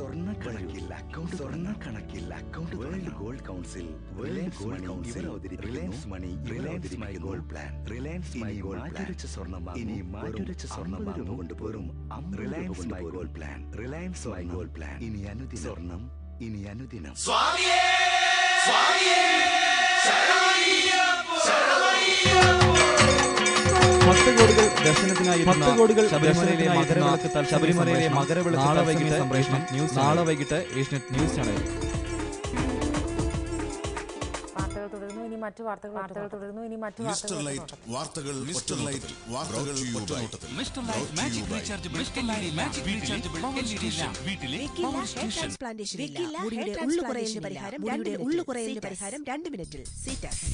സ്വർണ കണക്കിൽ അക്കൗണ്ട് സ്വർണ കണക്കിൽ account world gold council Reliance money ഇവർ Reliance money Reliance my gold plan Reliance my gold മാറ്റിവെച്ച സ്വർണം ഇനി മാറ്റിവെച്ച സ്വർണം കൊണ്ട് വെറും Reliance my gold plan Reliance my gold plan ഇനി അനുദിനം സ്വർണം. ഇനി അനുദിനം. പത്ത് കോടികൾ ദർശനത്തിനായി പത്ത് കോടികൾ ശബരിമലയിലെ മകരവിളക്ക് ശബരിമലയിലെ മകരവിളക്ക് നാളെ വൈകിട്ട് സംപ്രേഷണം ന്യൂസ് നാളെ. വൈകിട്ട് ഏഷ്യനെറ്റ് ന്യൂസ് ചാനൽ. തുടരുന്നു ഇനി മറ്റു വാർത്തകൾ വാർത്തകൾ തുടരുന്നു ഇനി മറ്റു മിസ്റ്റർ വാർത്തകൾ ലൈറ്റ് വാർത്തകൾ മിസ്റ്റർ ലൈറ്റ് വാർത്തകൾ mister light magic rechargeable mister light magic rechargeable LED lamp വീട്ടിലെ ട്രാൻസ്പ്ലാന്റേഷൻ മുടിയുടെ ഉള്ളു കുറയലിന് പരിഹാരം മുടിയുടെ ഉള്ളു കുറയലിന് പരിഹാരം രണ്ട് മിനിറ്റിൽ. സീറ്റസ്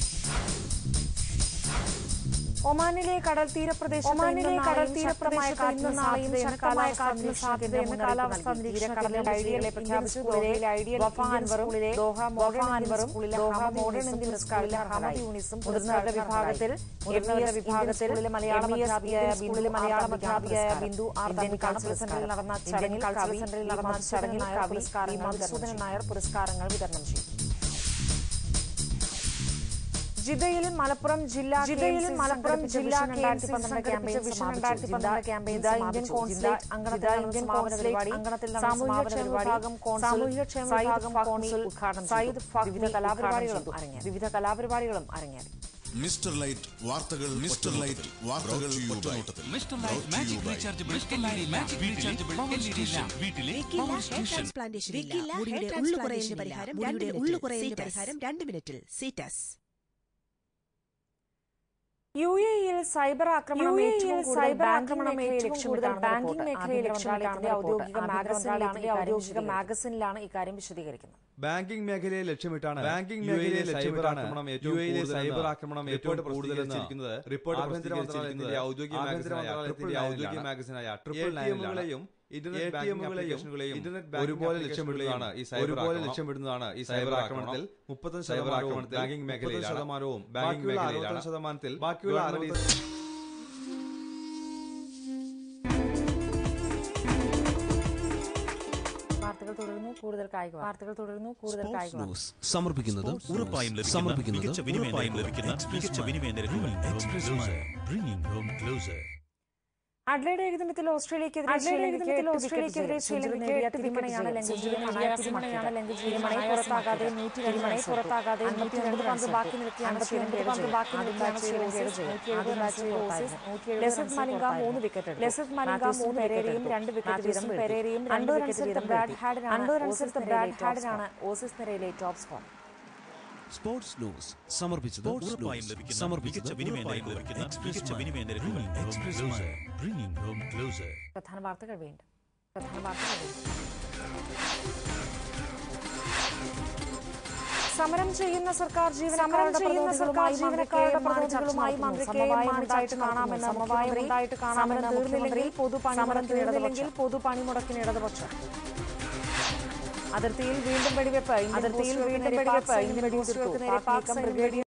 ഒമാനിലെ കടൽ തീരപ്രദേശത്ത് ഒമാനിലെ കടൽ തീരപ്രദമായ ശക്തമായ കാറ്റിന് സാധ്യതയെന്ന് കാലാവസ്ഥാ നിരീക്ഷണ പ്രഖ്യാപിച്ചു വിഭാഗത്തിൽ വിഭാഗത്തിൽ മലയാളം മലയാളം അധ്യാപികയായ ബിന്ദു ആർ കൾച്ചറൽ സെന്ററിൽ നടന്ന. ചടങ്ങിൽ കൾച്ചറൽ സെന്ററിൽ നടന്ന ചടങ്ങിൽ പുരസ്കാരങ്ങൾ നായർ പുരസ്കാരങ്ങൾ വിതരണം ചെയ്തു. ജിദ്ദയിൽ മലപ്പുറം ജില്ലാ ജിദ്ദയിൽ മലപ്പുറം ജില്ലാ വിഷൻ KMCC 2012 ക്യാമ്പയിൻ സമാപിച്ചു. 2012 ക്യാമ്പയിൻ ജിദ്ദ ഇന്ത്യൻ സമാപിച്ചു. കോൺസുലേറ്റ് ജിദ്ദ അങ്കണത്തിൽ ഇന്ത്യൻ കോൺസുലേറ്റ് അങ്കണത്തിൽ സാമൂഹ്യക്ഷേമ വിഭാഗം കോൺസുൽ സാമൂഹ്യക്ഷേമ സയ്യിദ് വിഭാഗം ഫാഖ്മി കോൺസുൽ ഉദ്ഘാടനം സയ്യിദ് വിവിധ കലാപരിപാടികളും അരങ്ങേറി. വിവിധ കലാപരിപാടികളും അരങ്ങേറി. മിസ്റ്റർ ലൈറ്റ് വാർത്തകൾ മിസ്റ്റർ ലൈറ്റ് വാർത്തകൾ mister light magic rechargeable mister light magic rechargeable LED lamp വീട്ടിലെ ട്രാൻസ്പ്ലാന്റേഷൻ ഉള്ളു കുറയലിന് പരിഹാരം മുടിയുടെ ഉള്ളു കുറയലിന് പരിഹാരം രണ്ട് മിനിറ്റിൽ. സീറ്റസ് യു എയിൽ സൈബർ ആക്രമണം സൈബർ ആക്രമണം ഏറ്റവും കൂടുതൽ ബാങ്കിംഗ്. മേഖലയെ ലക്ഷ്യമിട്ടാണ് ഔദ്യോഗിക. മാഗസിനിലാണ് ഔദ്യോഗിക മാഗസിനിലാണ് ഇക്കാര്യം വിശദീകരിക്കുന്നത് ബാങ്കിംഗ് മേഖലയെ ലക്ഷ്യമിട്ടാണ് ബാങ്കിംഗ് മേഖലയിലെ സൈബർ ആക്രമണം യു ഏറ്റവും എയിലെ കൂടുതലെന്ന് സൈബർ ആക്രമണം ഏറ്റവും കൂടുതൽ റിപ്പോർട്ട് ഔദ്യോഗിക മാഗസിനായ ട്രിപ്പിൾ ഔദ്യോഗിക നയനിലാണ്. മാഗസിനായ ട്രിപ്പിൾ ഇന്റർനെറ്റ് ഒരുപോലെ ലക്ഷ്യമിടുന്നതാണ് ഈ സൈബർ ഒരുപോലെ ലക്ഷ്യമിടുന്നതാണ് ഈ സൈബർ സൈബർ ആക്രമണത്തിൽ ആക്രമണത്തിൽ മുപ്പത് സൈബർ ആക്രമണത്തിൽ ബാങ്കിംഗ് ശതമാനവും ബാങ്കിംഗ് ബാക്കിയുള്ള മേഖലയിലാണ്. അറുപത് ശതമാനത്തിൽ ബാക്കിയുള്ള ഗവൺമെന്റ് വാർത്തകൾ തുടരുന്നു കൂടുതൽ കായിക വാർത്തകൾ തുടരുന്നു കൂടുതൽ കായിക സമർപ്പിക്കുന്നത് ഉറപ്പായും സമർപ്പിക്കുന്നത് മികച്ച വിനിമയം ലഭിക്കുന്ന മികച്ച വിനിമയ നിരക്കുകൾ അഡ്ലൈഡ് ഏകദിനത്തിൽ ഓസ്ട്രേലിയക്കെതിരെ ഓസ്ട്രേലിയക്കെതിരെ. ശ്രീലങ്കയ്ക്ക് തിരിമണിയാണ് പുറത്താകാതെ നൂറ്റി പുറത്താകാതെ നൂറ്റി പന്ത് ബാക്കി നിർത്തിയാണ് പന്ത് നിർത്തിയാണ് ശ്രീലങ്കയുടെ ലെസത് മലിംഗ മൂന്ന് വിക്കറ്റ്. ലെസത് മലിംഗ മൂന്ന് പെരേരയും രണ്ട് വിക്കറ്റ് മാത്യൂസും വീതം പെരേരയും രണ്ട് ബ്രാഡ് ഹാഡിനാണ് അൻപത് ബ്രാഡ് ഹാഡിനാണ് ഓസീസ് നിരയിലെ ടോപ്പ് സ്കോർ സ്പോർട്സ് ന്യൂസ് സമർപ്പിച്ചത് ഉറപ്പായും ന്യൂസ് ലഭിക്കുന്ന സമർപ്പിച്ചത് മികച്ച വിനിമയ ലഭിക്കുന്ന മികച്ച. വിനിമയ നിരക്കുകൾ പ്രധാന വാർത്തകൾ വീണ്ടും. പ്രധാന വാർത്തകൾ സമരം ചെയ്യുന്ന സർക്കാർ ജീവനക്കാരുടെ ചെയ്യുന്ന സർക്കാർ ജീവനക്കാരുടെ പ്രതിനിധികളുമായി മന്ത്രി കെ എം മാണി ചർച്ച കാണാമെന്ന് പൊതുപണി മുടക്കിന് കാണാമെന്ന് തീർന്നില്ലെങ്കിൽ പൊതുപണിമുടക്കിനില്ലെങ്കിൽ പൊതുപണിമുടക്കിന് ഇടതുപക്ഷം. അതിർത്തിയിൽ വീണ്ടും വെടിവെപ്പ് അതിർത്തിയിൽ വീണ്ടും വെടിവെപ്പ് ഇന്ത്യൻ ബ്രിഗേഡിയർ